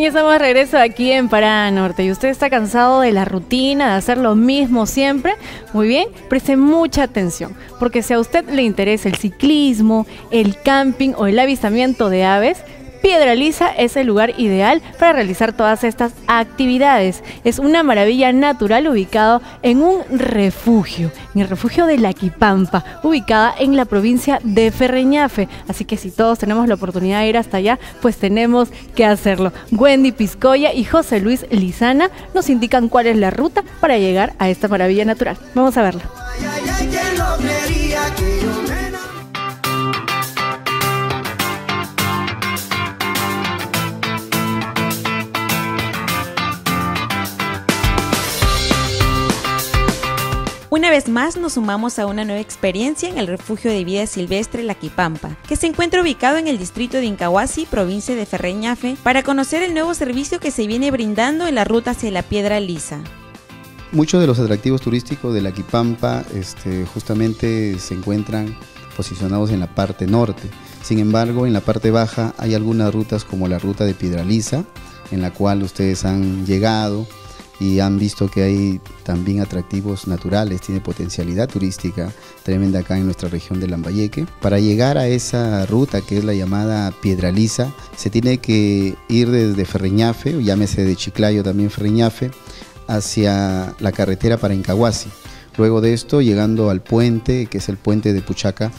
Ya estamos de regreso aquí en Pará Norte. ¿Y usted está cansado de la rutina, de hacer lo mismo siempre? Muy bien, preste mucha atención, porque si a usted le interesa el ciclismo, el camping o el avistamiento de aves, Piedra Lisa es el lugar ideal para realizar todas estas actividades. Es una maravilla natural ubicado en un refugio, en el refugio de La Quipampa, ubicada en la provincia de Ferreñafe. Así que si todos tenemos la oportunidad de ir hasta allá, pues tenemos que hacerlo. Wendy Piscoya y José Luis Lizana nos indican cuál es la ruta para llegar a esta maravilla natural. Vamos a verla. Una vez más nos sumamos a una nueva experiencia en el refugio de vida silvestre La Quipampa, que se encuentra ubicado en el distrito de Incahuasi, provincia de Ferreñafe, para conocer el nuevo servicio que se viene brindando en la ruta hacia la Piedra Lisa. Muchos de los atractivos turísticos de La Quipampa este, justamente se encuentran posicionados en la parte norte. Sin embargo, en la parte baja hay algunas rutas como la ruta de Piedra Lisa, en la cual ustedes han llegado, y han visto que hay también atractivos naturales, tiene potencialidad turística tremenda acá en nuestra región de Lambayeque. Para llegar a esa ruta que es la llamada Piedra Lisa, se tiene que ir desde Ferreñafe, llámese de Chiclayo también Ferreñafe, hacia la carretera para Incahuasi. Luego de esto, llegando al puente, que es el puente de Puchaca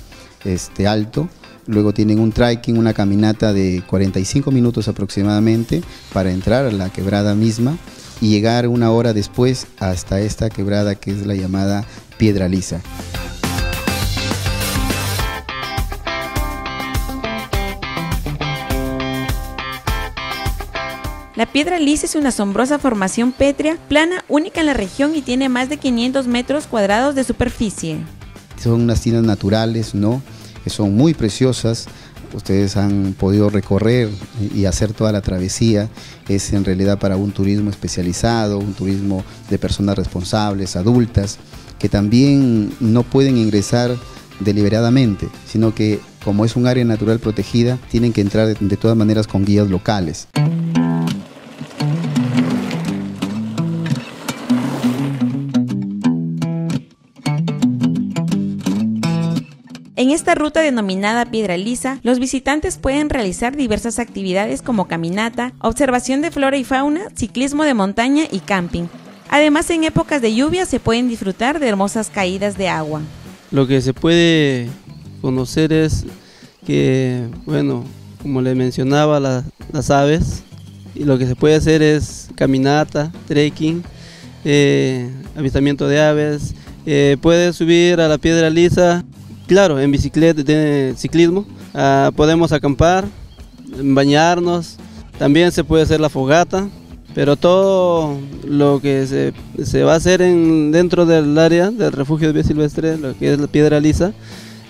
este, Alto, luego tienen un trekking, una caminata de 45 minutos aproximadamente para entrar a la quebrada misma y llegar una hora después hasta esta quebrada que es la llamada Piedra Lisa. La piedra lisa es una asombrosa formación pétrea, plana, única en la región y tiene más de 500 metros cuadrados de superficie. Son unas tiendas naturales, ¿no? Que son muy preciosas, ustedes han podido recorrer y hacer toda la travesía, es en realidad para un turismo especializado, un turismo de personas responsables, adultas, que también no pueden ingresar deliberadamente, sino que como es un área natural protegida, tienen que entrar de todas maneras con guías locales. En esta ruta denominada Piedra Lisa, los visitantes pueden realizar diversas actividades como caminata, observación de flora y fauna, ciclismo de montaña y camping. Además, en épocas de lluvia se pueden disfrutar de hermosas caídas de agua. Lo que se puede conocer es que, bueno, como le mencionaba, las aves, y lo que se puede hacer es caminata, trekking, eh, avistamiento de aves, eh, puede subir a la piedra lisa Claro, en bicicleta, de ciclismo, ah, podemos acampar, bañarnos, también se puede hacer la fogata, pero todo lo que se, va a hacer en, dentro del área del refugio de vida silvestre, lo que es la piedra lisa,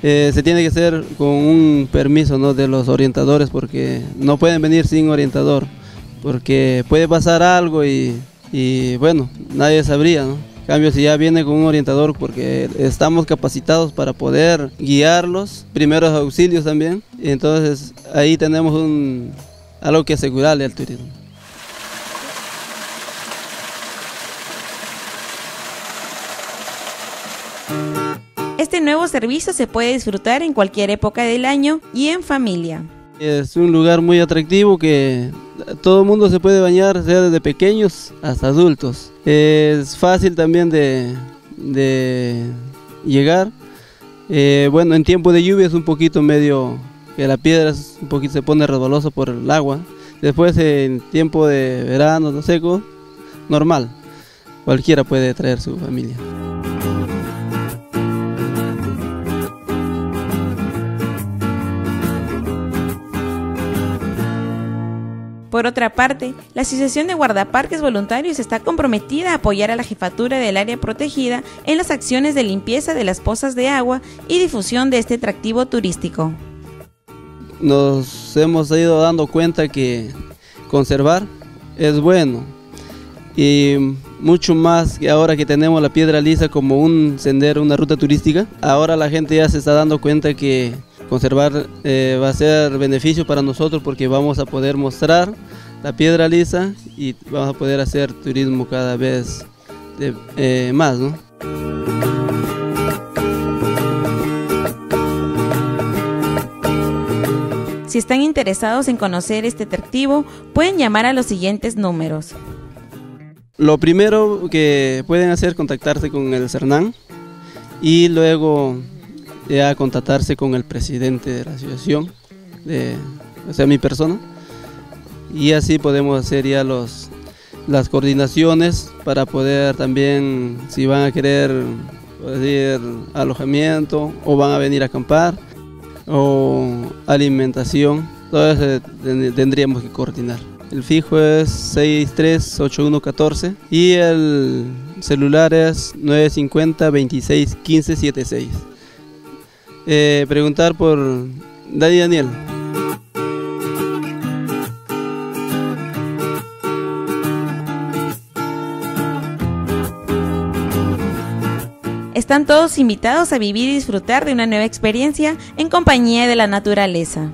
eh, se tiene que hacer con un permiso ¿no? de los orientadores porque no pueden venir sin orientador, porque puede pasar algo y, y bueno, nadie sabría. Cambio, si ya viene con un orientador, porque estamos capacitados para poder guiarlos, primeros auxilios también, y entonces ahí tenemos un, algo que asegurarle al turismo. Este nuevo servicio se puede disfrutar en cualquier época del año y en familia. Es un lugar muy atractivo que todo el mundo se puede bañar, sea desde pequeños hasta adultos. Es fácil también de, llegar. Eh, bueno, en tiempo de lluvia es un poquito medio, que la piedra un poquito se pone resbalosa por el agua. Después en tiempo de verano, no seco, normal. Cualquiera puede traer su familia. Por otra parte, la Asociación de Guardaparques Voluntarios está comprometida a apoyar a la jefatura del área protegida en las acciones de limpieza de las pozas de agua y difusión de este atractivo turístico. Nos hemos ido dando cuenta que conservar es bueno y mucho más que ahora que tenemos la piedra lisa como un sendero, una ruta turística, ahora la gente ya se está dando cuenta que conservar eh, va a ser beneficio para nosotros porque vamos a poder mostrar la piedra lisa y vamos a poder hacer turismo cada vez eh, más, ¿no? Si están interesados en conocer este atractivo, pueden llamar a los siguientes números. Lo primero que pueden hacer es contactarse con el CERNAN y luego ya contactarse con el presidente de la asociación, o sea, mi persona, y así podemos hacer ya los, las coordinaciones para poder también, si van a querer decir, alojamiento o van a venir a acampar o alimentación, todo eso tendríamos que coordinar. El fijo es 638114 y el celular es 950 26 15 76. Preguntar por Dani Daniel. Están todos invitados a vivir y disfrutar de una nueva experiencia en compañía de la naturaleza.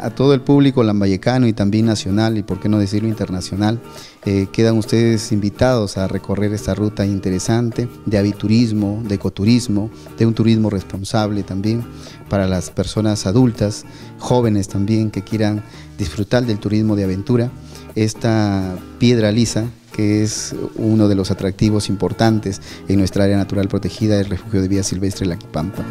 A todo el público lambayecano y también nacional y por qué no decirlo internacional, eh, quedan ustedes invitados a recorrer esta ruta interesante de aviturismo, de ecoturismo, de un turismo responsable también para las personas adultas, jóvenes también que quieran disfrutar del turismo de aventura. Esta piedra lisa que es uno de los atractivos importantes en nuestra área natural protegida, el refugio de vida silvestre La Quipampa.